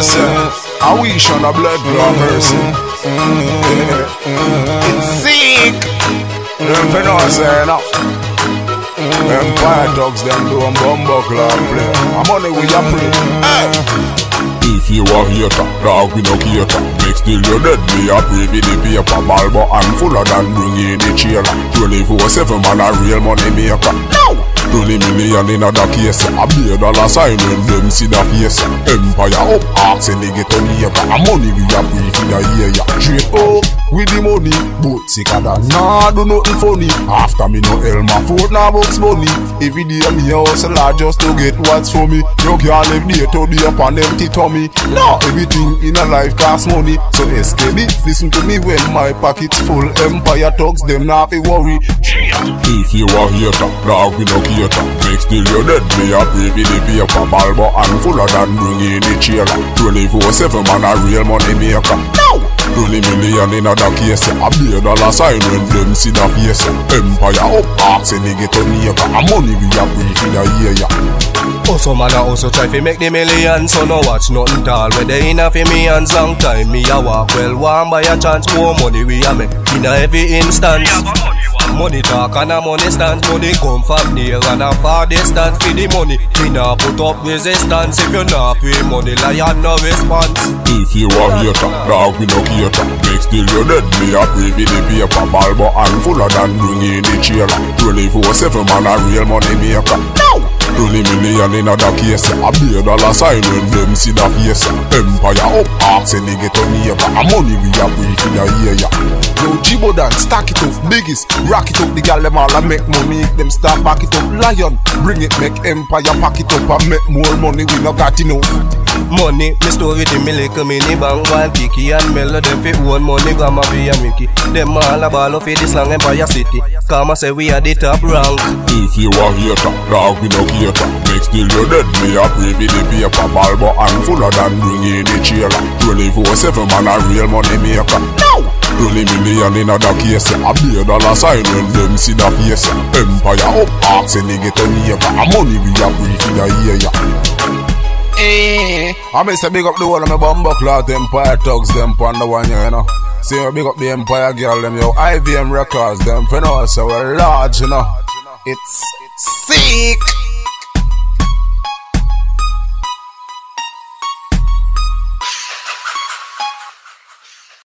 yes, I wish on a blood blood mercy. It's sick. Them no say no. Empire dogs them do a bumbo club play. I'm money we a pray. Hey. If you a hater, dog we no cater Make still you dead, me a pray for the paper Balbo and fuller than bring in the chair 24-7 man a real money maker Running million in a da case A beer dollar sign when them see the face Empire. Up, ask any get on here A money we a brief in a year Straight up with the money But SiickaDan nah do nothing funny. After me no Elma Ford nah box money. Every day me a hustle hard just to get what's for me. You can't live day to day upon empty tummy. No, everything in a life costs money. So SKB, listen to me when my pocket's full. Empire talks them not fi worry. If you a hater, dog we no cater Make still you dead, me a pray for the paper. Balbo and fuller than bring in the chair 24-7 man a real money maker. No! Twenty million in a case. A beer dollar sign when them see the face. Empire up, ask and they get on here A money we a pray for the year ya Also man I also try fi make the millions So no watch nothing tall Where they enough in me hands long time Me a walk well. One by a chance More money we a make. In a every instance Money talk and a money stand Money come from near and a far distance For the money, me nah put up resistance If you not pay money, lion no response. If you a hater, dog we no cater Make still you dead, me a pray for the paper. Balbo and fuller than bring in the chair. 24-7 man a real money maker. No! Twenty million in a case. A beer dollar sign when them see the face. Empire up, ask they get on here A money we a pray for the year Yo, Jibo Dan, stack it up, biggest Rock it up, the gal them all a make money Make them start back it up, lion Bring it, make empire pack it up And make more money, we no got enough. Money, me story the me lick me ni bang While Kiki and Melo them fi own money Grandma be a Mickey. Them all a ball of this long Empire City. Come and say we are the top rank. If you a hater, dog we no cater Make still you dead, me a pray for the paper. Balbo and fuller than bring in the chair. 24-7 man a real money maker. No! Twenty million in a case A beer dollar sign when them see the face Empire up, ask and they get on here A money we a pray for the year ya Eh, I miss a big up the whole of my bumbo clout Empire thugs them pon the one you know. See me big up the Empire girl them yo. IVM records them for now so we're large you know. It's sick